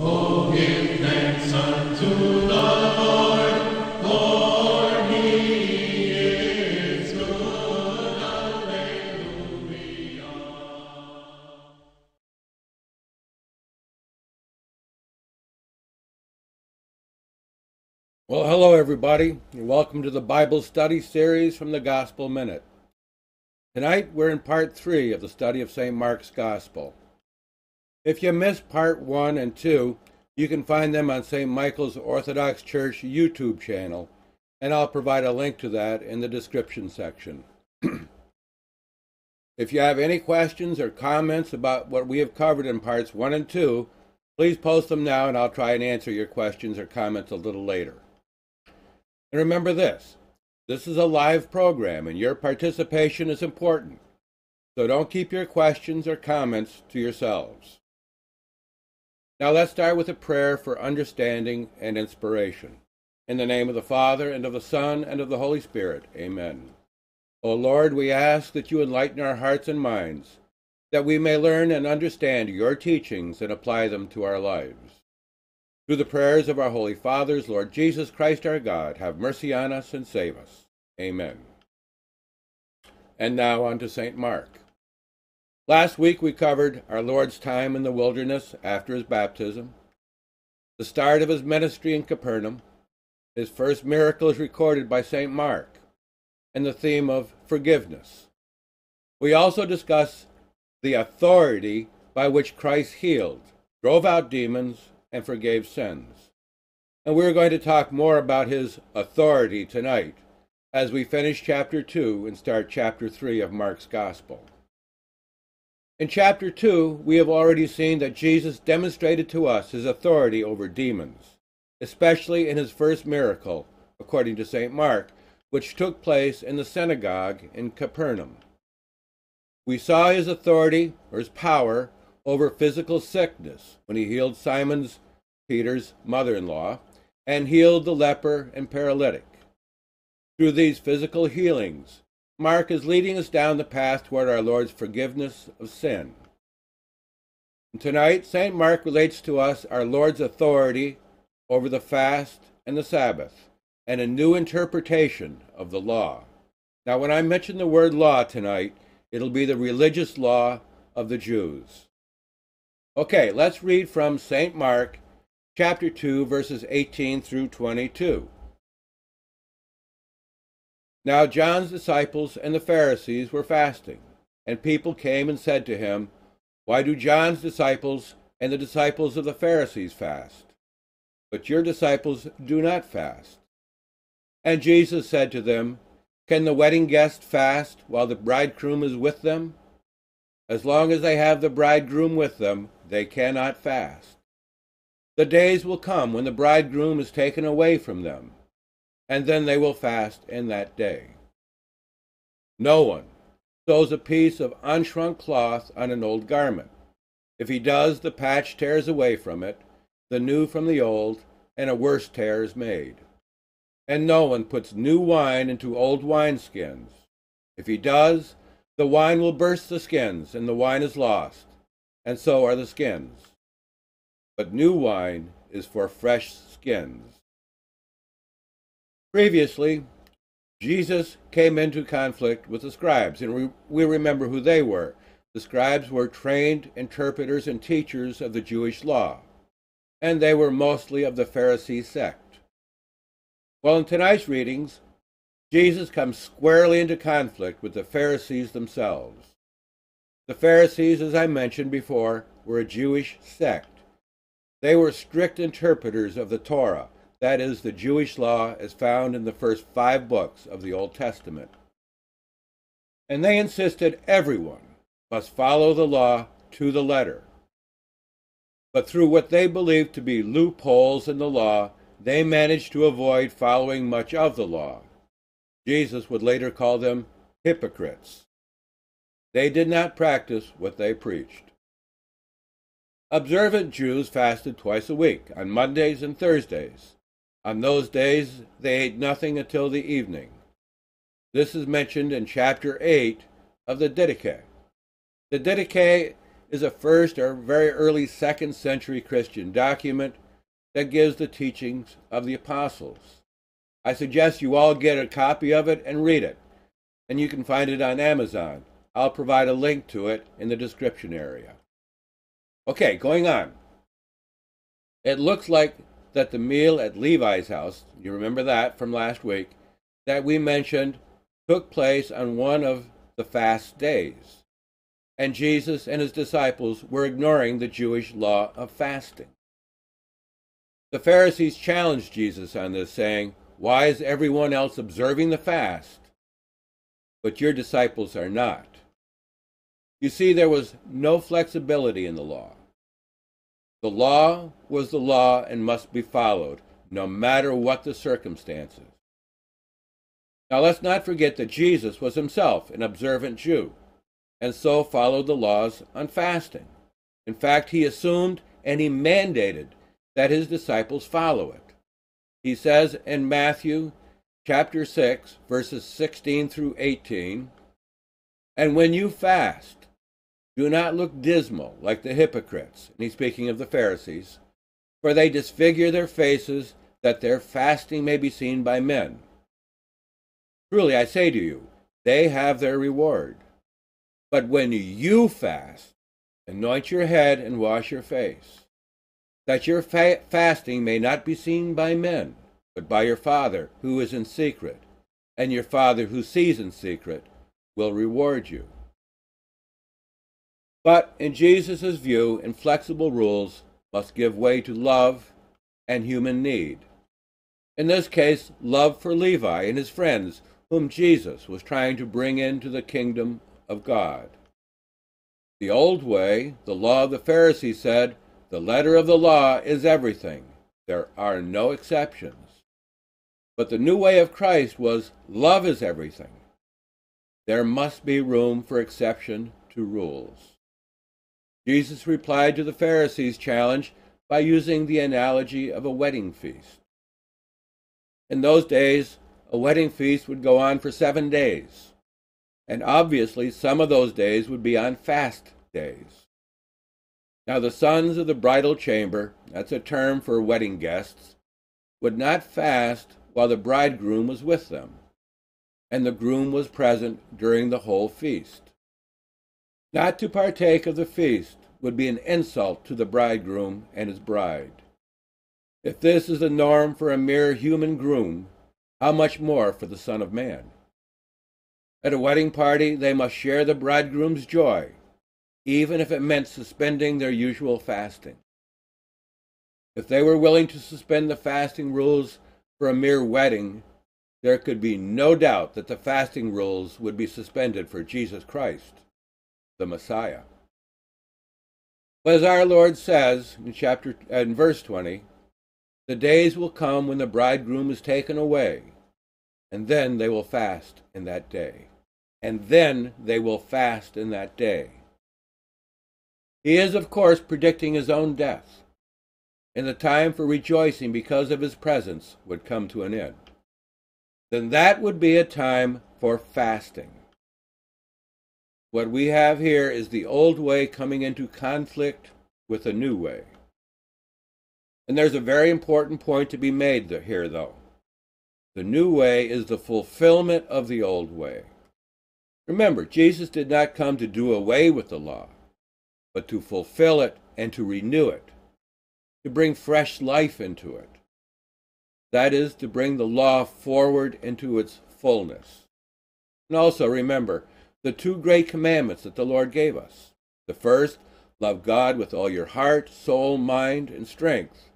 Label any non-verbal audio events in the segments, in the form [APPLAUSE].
Oh, give thanks unto the Lord, for he is good. Alleluia. Well, hello, everybody, and welcome to the Bible study series from the Gospel Minute. Tonight, we're in part three of the study of St. Mark's Gospel. If you missed part one and two, you can find them on St. Michael's Orthodox Church YouTube channel, and I'll provide a link to that in the description section. [CLEARS THROAT] if you have any questions or comments about what we have covered in parts one and two, please post them now, and I'll try and answer your questions or comments a little later. And remember this this is a live program, and your participation is important. So don't keep your questions or comments to yourselves. Now let's start with a prayer for understanding and inspiration. In the name of the Father, and of the Son, and of the Holy Spirit. Amen. O Lord, we ask that you enlighten our hearts and minds, that we may learn and understand your teachings and apply them to our lives. Through the prayers of our holy fathers, Lord Jesus Christ our God, have mercy on us and save us. Amen. And now on to St. Mark. Last week we covered our Lord's time in the wilderness after his baptism, the start of his ministry in Capernaum, his first miracle recorded by St. Mark, and the theme of forgiveness. We also discussed the authority by which Christ healed, drove out demons, and forgave sins. And we're going to talk more about his authority tonight as we finish chapter 2 and start chapter 3 of Mark's Gospel. In chapter 2, we have already seen that Jesus demonstrated to us his authority over demons, especially in his first miracle, according to St. Mark, which took place in the synagogue in Capernaum. We saw his authority, or his power, over physical sickness when he healed Simon's, Peter's mother in law, and healed the leper and paralytic. Through these physical healings, Mark is leading us down the path toward our Lord's forgiveness of sin. And tonight, St. Mark relates to us our Lord's authority over the fast and the Sabbath, and a new interpretation of the law. Now, when I mention the word law tonight, it'll be the religious law of the Jews. Okay, let's read from St. Mark chapter 2, verses 18 through 22. Now John's disciples and the Pharisees were fasting, and people came and said to him, Why do John's disciples and the disciples of the Pharisees fast? But your disciples do not fast. And Jesus said to them, Can the wedding guest fast while the bridegroom is with them? As long as they have the bridegroom with them, they cannot fast. The days will come when the bridegroom is taken away from them, and then they will fast in that day. No one sews a piece of unshrunk cloth on an old garment. If he does, the patch tears away from it, the new from the old, and a worse tear is made. And no one puts new wine into old wineskins. If he does, the wine will burst the skins, and the wine is lost, and so are the skins. But new wine is for fresh skins. Previously, Jesus came into conflict with the scribes, and we, we remember who they were. The scribes were trained interpreters and teachers of the Jewish law, and they were mostly of the Pharisee sect. Well, in tonight's readings, Jesus comes squarely into conflict with the Pharisees themselves. The Pharisees, as I mentioned before, were a Jewish sect. They were strict interpreters of the Torah, that is, the Jewish law as found in the first five books of the Old Testament. And they insisted everyone must follow the law to the letter. But through what they believed to be loopholes in the law, they managed to avoid following much of the law. Jesus would later call them hypocrites. They did not practice what they preached. Observant Jews fasted twice a week, on Mondays and Thursdays. On those days, they ate nothing until the evening. This is mentioned in chapter 8 of the Didache. The Didache is a first or very early second century Christian document that gives the teachings of the apostles. I suggest you all get a copy of it and read it, and you can find it on Amazon. I'll provide a link to it in the description area. Okay, going on. It looks like that the meal at Levi's house, you remember that from last week, that we mentioned took place on one of the fast days. And Jesus and his disciples were ignoring the Jewish law of fasting. The Pharisees challenged Jesus on this, saying, Why is everyone else observing the fast, but your disciples are not? You see, there was no flexibility in the law. The law was the law and must be followed, no matter what the circumstances. Now let's not forget that Jesus was himself an observant Jew, and so followed the laws on fasting. In fact, he assumed and he mandated that his disciples follow it. He says in Matthew chapter 6, verses 16 through 18, And when you fast, do not look dismal like the hypocrites, and he's speaking of the Pharisees, for they disfigure their faces that their fasting may be seen by men. Truly I say to you, they have their reward. But when you fast, anoint your head and wash your face, that your fa- fasting may not be seen by men, but by your Father who is in secret, and your Father who sees in secret will reward you. But in Jesus' view, inflexible rules must give way to love and human need. In this case, love for Levi and his friends, whom Jesus was trying to bring into the kingdom of God. The old way, the law of the Pharisees said, the letter of the law is everything. There are no exceptions. But the new way of Christ was love is everything. There must be room for exception to rules. Jesus replied to the Pharisees' challenge by using the analogy of a wedding feast. In those days, a wedding feast would go on for seven days, and obviously some of those days would be on fast days. Now, the sons of the bridal chamber, that's a term for wedding guests, would not fast while the bridegroom was with them, and the groom was present during the whole feast. Not to partake of the feast would be an insult to the bridegroom and his bride. If this is the norm for a mere human groom, how much more for the Son of Man? At a wedding party, they must share the bridegroom's joy, even if it meant suspending their usual fasting. If they were willing to suspend the fasting rules for a mere wedding, there could be no doubt that the fasting rules would be suspended for Jesus Christ the Messiah. But as our Lord says in chapter in verse 20, the days will come when the bridegroom is taken away, and then they will fast in that day. And then they will fast in that day. He is, of course, predicting his own death, and the time for rejoicing because of his presence would come to an end. Then that would be a time for fasting. What we have here is the old way coming into conflict with a new way. And there's a very important point to be made here, though. The new way is the fulfillment of the old way. Remember, Jesus did not come to do away with the law, but to fulfill it and to renew it, to bring fresh life into it. That is, to bring the law forward into its fullness. And also remember, the two great commandments that the Lord gave us. The first, love God with all your heart, soul, mind, and strength.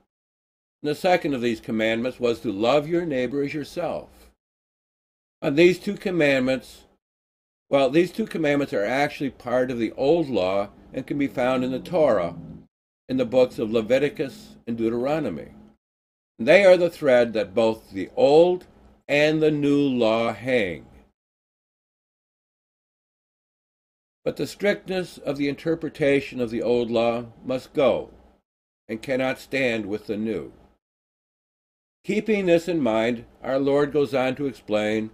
And the second of these commandments was to love your neighbor as yourself. On these two commandments, well, these two commandments are actually part of the old law and can be found in the Torah, in the books of Leviticus and Deuteronomy. They are the thread that both the old and the new law hang. But the strictness of the interpretation of the old law must go and cannot stand with the new. Keeping this in mind, our Lord goes on to explain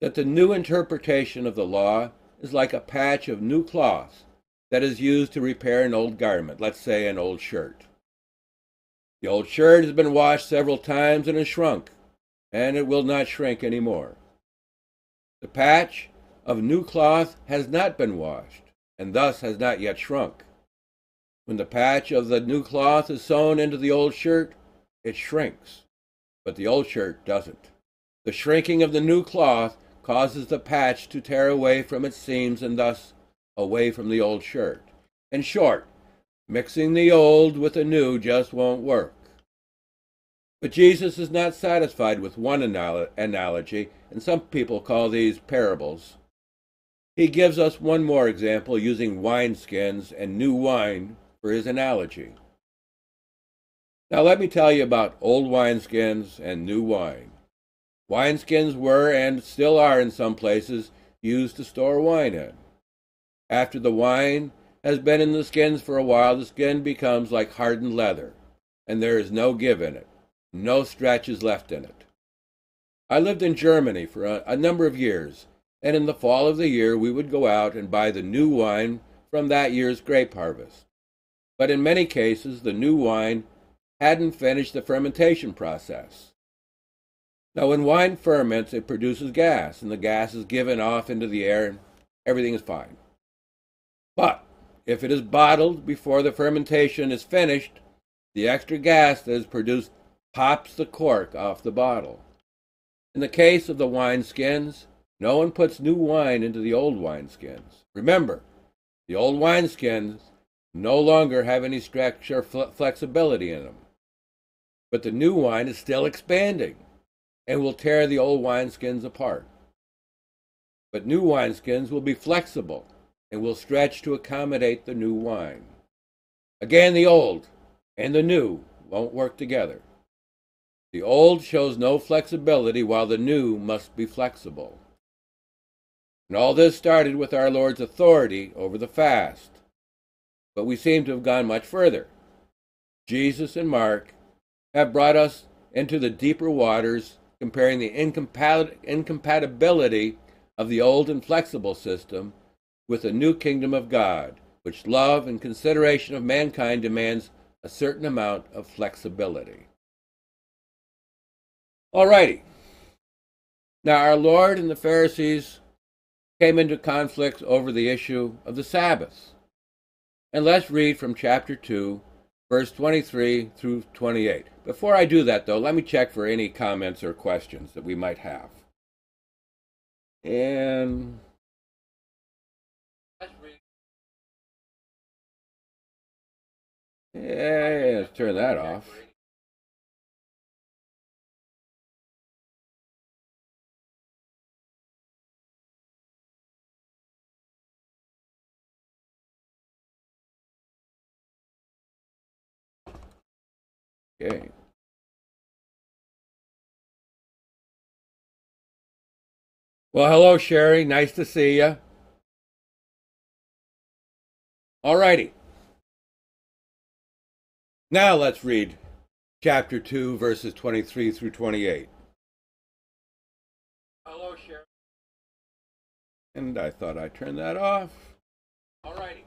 that the new interpretation of the law is like a patch of new cloth that is used to repair an old garment, let's say an old shirt. The old shirt has been washed several times and has shrunk, and it will not shrink any more. The patch of new cloth has not been washed, and thus has not yet shrunk. When the patch of the new cloth is sewn into the old shirt, it shrinks, but the old shirt doesn't. The shrinking of the new cloth causes the patch to tear away from its seams and thus away from the old shirt. In short, mixing the old with the new just won't work. But Jesus is not satisfied with one analogy, and some people call these parables. He gives us one more example using wineskins and new wine for his analogy. Now, let me tell you about old wineskins and new wine. Wineskins were and still are in some places used to store wine in. After the wine has been in the skins for a while, the skin becomes like hardened leather, and there is no give in it. No stretch is left in it. I lived in Germany for a, a, number of years, and in the fall of the year we would go out and buy the new wine from that year's grape harvest. But in many cases, the new wine hadn't finished the fermentation process. Now, when wine ferments, it produces gas, and the gas is given off into the air, and everything is fine. But if it is bottled before the fermentation is finished, the extra gas that is produced pops the cork off the bottle. In the case of the wine skins, no one puts new wine into the old wine skins. Remember, the old wine skins no longer have any stretch structure flexibility in them. But the new wine is still expanding and will tear the old wineskins apart. But new wineskins will be flexible and will stretch to accommodate the new wine. Again, the old and the new won't work together. The old shows no flexibility, while the new must be flexible. And all this started with our Lord's authority over the fast. But we seem to have gone much further. Jesus and Mark have brought us into the deeper waters, comparing the incompatibility of the old and flexible system with the new kingdom of God, which love and consideration of mankind demands a certain amount of flexibility. Alrighty. Now, our Lord and the Pharisees came into conflict over the issue of the Sabbath. And let's read from chapter 2, verse 23 through 28. Before I do that, though, let me check for any comments or questions that we might have. And Yeah, let's turn that off. Okay. Well, hello, Sherry. Nice to see you. All righty. Now let's read chapter 2, verses 23 through 28. Hello, Sherry. And I thought I'd turn that off. All righty.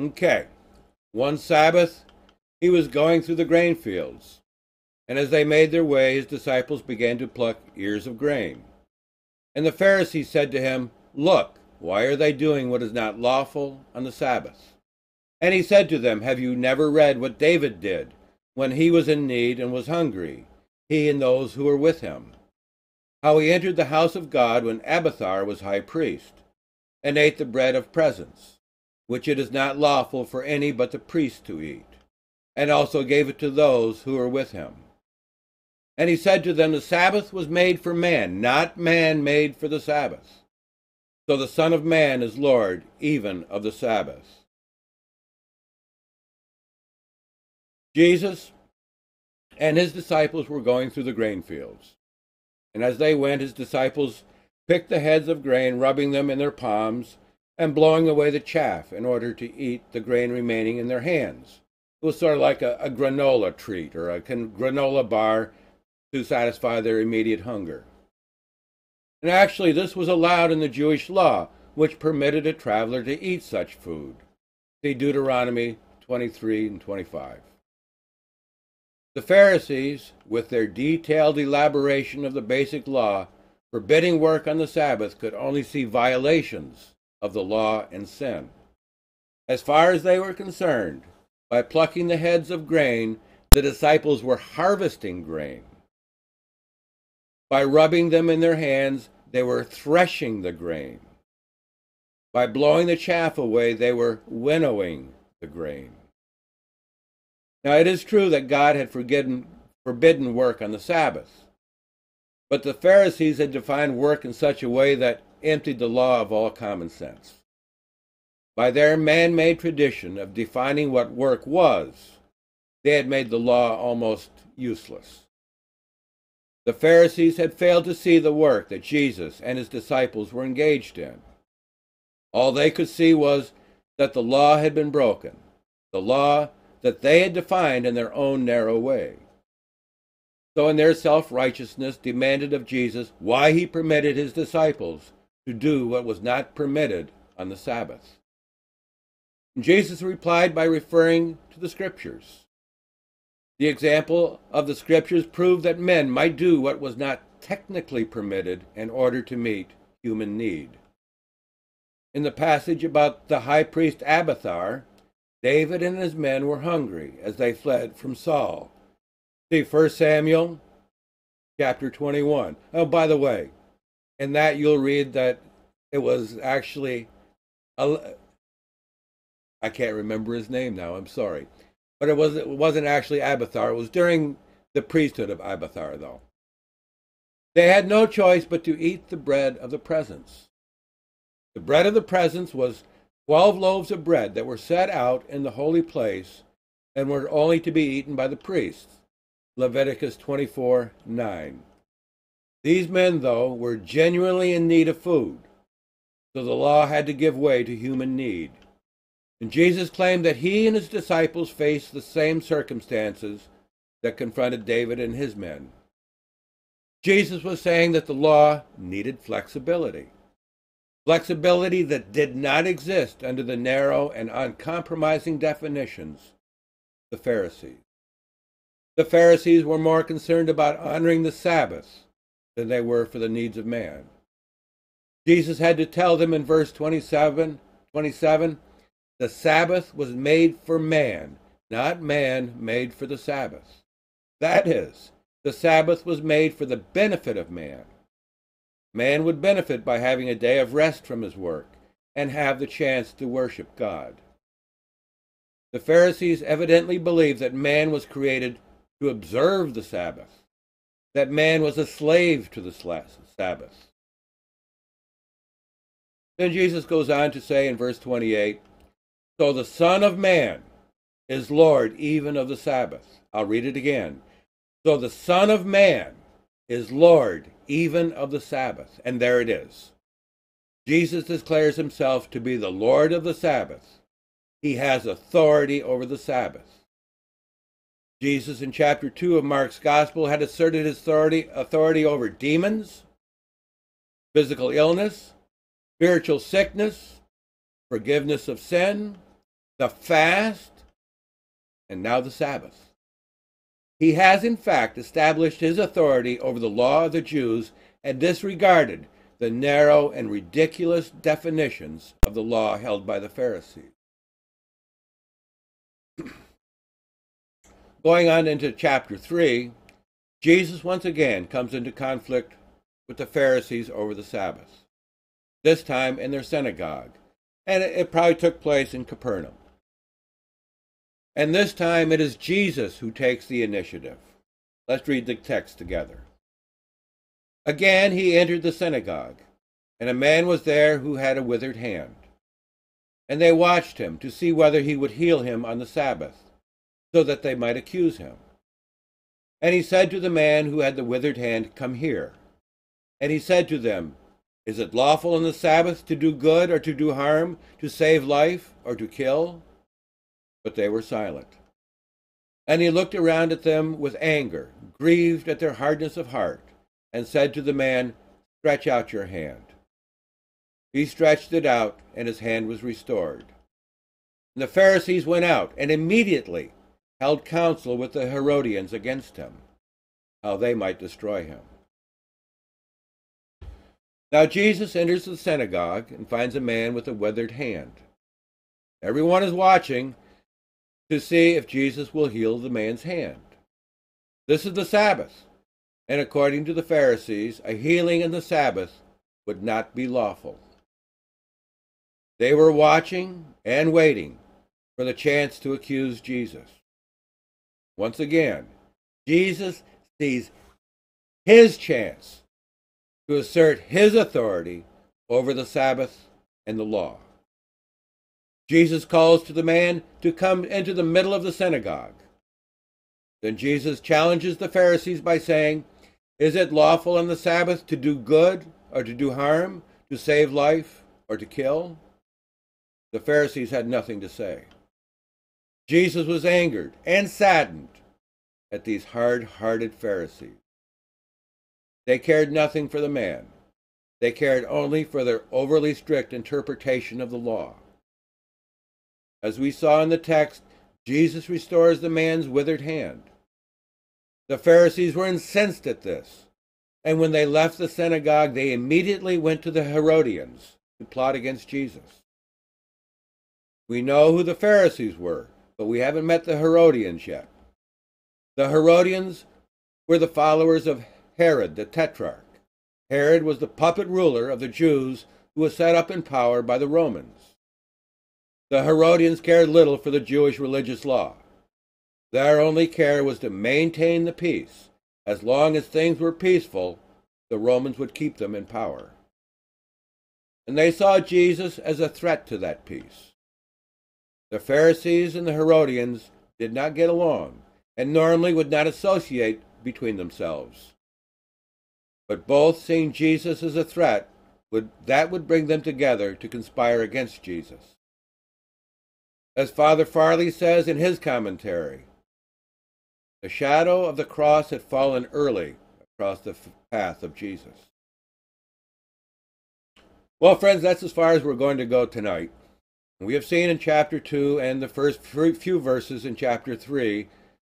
Okay. One Sabbath, he was going through the grain fields, and as they made their way, his disciples began to pluck ears of grain. And the Pharisees said to him, Look, why are they doing what is not lawful on the Sabbath? And he said to them, Have you never read what David did when he was in need and was hungry, he and those who were with him? How he entered the house of God when Abiathar was high priest, and ate the bread of presence which it is not lawful for any but the priest to eat, and also gave it to those who were with him. And he said to them, The Sabbath was made for man, not man made for the Sabbath. So the Son of Man is Lord even of the Sabbath. Jesus and his disciples were going through the grain fields. And as they went, his disciples picked the heads of grain, rubbing them in their palms and blowing away the chaff in order to eat the grain remaining in their hands. It was sort of like a, a granola treat or a granola bar to satisfy their immediate hunger. And actually, this was allowed in the Jewish law, which permitted a traveler to eat such food. See Deuteronomy 23 and 25. The Pharisees, with their detailed elaboration of the basic law, forbidding work on the Sabbath, could only see violations of the law and sin. As far as they were concerned, by plucking the heads of grain, the disciples were harvesting grain. By rubbing them in their hands, they were threshing the grain. By blowing the chaff away, they were winnowing the grain. Now, it is true that God had forbidden, forbidden work on the Sabbath, but the Pharisees had defined work in such a way that emptied the law of all common sense. By their man made tradition of defining what work was, they had made the law almost useless. The Pharisees had failed to see the work that Jesus and his disciples were engaged in. All they could see was that the law had been broken, the law that they had defined in their own narrow way. So, in their self righteousness, demanded of Jesus why he permitted his disciples to do what was not permitted on the Sabbath. Jesus replied by referring to the Scriptures. The example of the scriptures proved that men might do what was not technically permitted in order to meet human need. In the passage about the high priest Abiathar, David and his men were hungry as they fled from Saul. See 1 Samuel chapter 21. Oh, by the way, in that you'll read that it was actually, I can't remember his name now, I'm sorry but it, was, it wasn't actually Abiathar. It was during the priesthood of Abiathar, though. They had no choice but to eat the bread of the presence. The bread of the presence was 12 loaves of bread that were set out in the holy place and were only to be eaten by the priests. Leviticus 24 9. These men, though, were genuinely in need of food, so the law had to give way to human need. And Jesus claimed that he and his disciples faced the same circumstances that confronted David and his men. Jesus was saying that the law needed flexibility. Flexibility that did not exist under the narrow and uncompromising definitions the Pharisees. The Pharisees were more concerned about honoring the Sabbath than they were for the needs of man. Jesus had to tell them in verse 27, 27 the Sabbath was made for man, not man made for the Sabbath. That is, the Sabbath was made for the benefit of man. Man would benefit by having a day of rest from his work and have the chance to worship God. The Pharisees evidently believed that man was created to observe the Sabbath, that man was a slave to the Sabbath. Then Jesus goes on to say in verse 28 so the Son of Man is Lord even of the Sabbath. I'll read it again. So the Son of Man is Lord even of the Sabbath. And there it is. Jesus declares himself to be the Lord of the Sabbath. He has authority over the Sabbath. Jesus in chapter 2 of Mark's Gospel had asserted his authority, authority over demons, physical illness, spiritual sickness, forgiveness of sin, the fast, and now the Sabbath. He has, in fact, established his authority over the law of the Jews and disregarded the narrow and ridiculous definitions of the law held by the Pharisees. [CLEARS THROAT] Going on into chapter 3, Jesus once again comes into conflict with the Pharisees over the Sabbath, this time in their synagogue, and it, probably took place in Capernaum. And this time it is Jesus who takes the initiative. Let's read the text together. Again he entered the synagogue, and a man was there who had a withered hand. And they watched him to see whether he would heal him on the Sabbath, so that they might accuse him. And he said to the man who had the withered hand, Come here. And he said to them, Is it lawful on the Sabbath to do good or to do harm, to save life or to kill? But they were silent. And he looked around at them with anger, grieved at their hardness of heart, and said to the man, Stretch out your hand. He stretched it out, and his hand was restored. And the Pharisees went out and immediately held counsel with the Herodians against him, how they might destroy him. Now Jesus enters the synagogue and finds a man with a withered hand. Everyone is watching to see if Jesus will heal the man's hand. This is the Sabbath, and according to the Pharisees, a healing in the Sabbath would not be lawful. They were watching and waiting for the chance to accuse Jesus. Once again, Jesus sees his chance to assert his authority over the Sabbath and the law. Jesus calls to the man to come into the middle of the synagogue. Then Jesus challenges the Pharisees by saying, Is it lawful on the Sabbath to do good or to do harm, to save life or to kill? The Pharisees had nothing to say. Jesus was angered and saddened at these hard hearted Pharisees. They cared nothing for the man, they cared only for their overly strict interpretation of the law. As we saw in the text, Jesus restores the man's withered hand. The Pharisees were incensed at this, and when they left the synagogue, they immediately went to the Herodians to plot against Jesus. We know who the Pharisees were, but we haven't met the Herodians yet. The Herodians were the followers of Herod the Tetrarch. Herod was the puppet ruler of the Jews who was set up in power by the Romans. The Herodians cared little for the Jewish religious law. Their only care was to maintain the peace. As long as things were peaceful, the Romans would keep them in power. And they saw Jesus as a threat to that peace. The Pharisees and the Herodians did not get along and normally would not associate between themselves. But both seeing Jesus as a threat, would, that would bring them together to conspire against Jesus. As Father Farley says in his commentary, the shadow of the cross had fallen early across the path of Jesus. Well, friends, that's as far as we're going to go tonight. We have seen in chapter 2 and the first few verses in chapter 3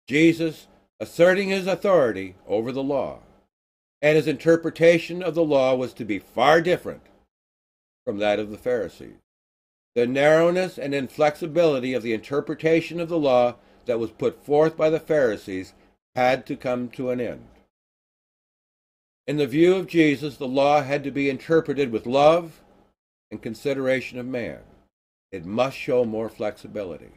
Jesus asserting his authority over the law, and his interpretation of the law was to be far different from that of the Pharisees. The narrowness and inflexibility of the interpretation of the law that was put forth by the Pharisees had to come to an end. In the view of Jesus, the law had to be interpreted with love and consideration of man. It must show more flexibility.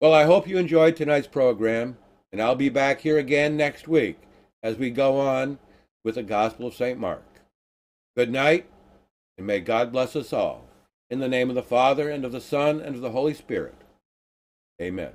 Well, I hope you enjoyed tonight's program, and I'll be back here again next week as we go on with the Gospel of St. Mark. Good night, and may God bless us all. In the name of the Father, and of the Son, and of the Holy Spirit. Amen.